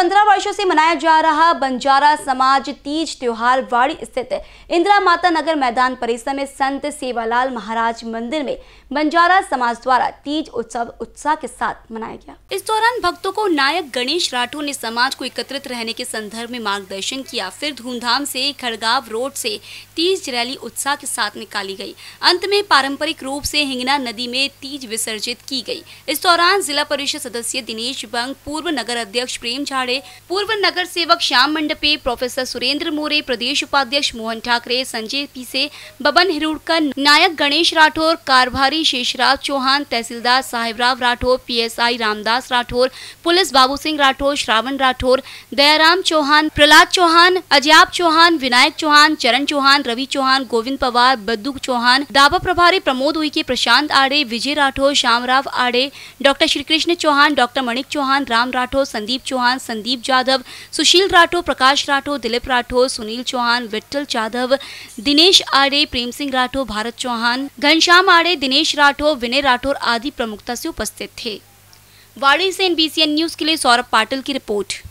पंद्रह वर्षों से मनाया जा रहा बंजारा समाज तीज त्योहार वाड़ी स्थित इंदिरा माता नगर मैदान परिसर में संत सेवालाल महाराज मंदिर में बंजारा समाज द्वारा तीज उत्सव उत्साह के साथ मनाया गया। इस दौरान भक्तों को नायक गणेश राठौर ने समाज को एकत्रित रहने के संदर्भ में मार्गदर्शन किया। फिर धूमधाम से खड़गाव रोड से तीज रैली उत्साह के साथ निकाली गई। अंत में पारंपरिक रूप से हिंगना नदी में तीज विसर्जित की गई। इस दौरान जिला परिषद सदस्य दिनेश बंग, पूर्व नगर अध्यक्ष प्रेम झाड़े पूर्व नगर सेवक श्याम मंडपे प्रोफेसर सुरेंद्र मोरे, प्रदेश उपाध्यक्ष मोहन ठाकरे, संजय पीसे, बबन हिरुड़कर, नायक गणेश राठौर, कारभारी शेषराज चौहान, तहसीलदार साहेबराव राठौर, पीएसआई रामदास राठौर, पुलिस बाबू सिंह राठौर, श्रावण राठौर, दयाराम चौहान, प्रहलाद चौहान, अजयाब चौहान, विनायक चौहान, चरण चौहान, रवि चौहान, गोविंद पवार, बद्दू चौहान, दावा प्रभारी प्रमोद उइके, प्रशांत आड़े, विजय राठौर, श्यामराव आड़े, डॉक्टर श्री कृष्ण चौहान, डॉक्टर मणिक चौहान, राम राठौर, संदीप चौहान संदीप जाधव, सुशील राठौर, प्रकाश राठौर, दिलीप राठौर, सुनील चौहान विट्ठल जाधव, दिनेश आड़े, प्रेम सिंह राठौर, भारत चौहान, घनश्याम आड़े, दिनेश राठौर, विनय राठौर आदि प्रमुखता से उपस्थित थे। वाड़ी से एनबीसीएन न्यूज़ के लिए सौरभ पाटिल की रिपोर्ट।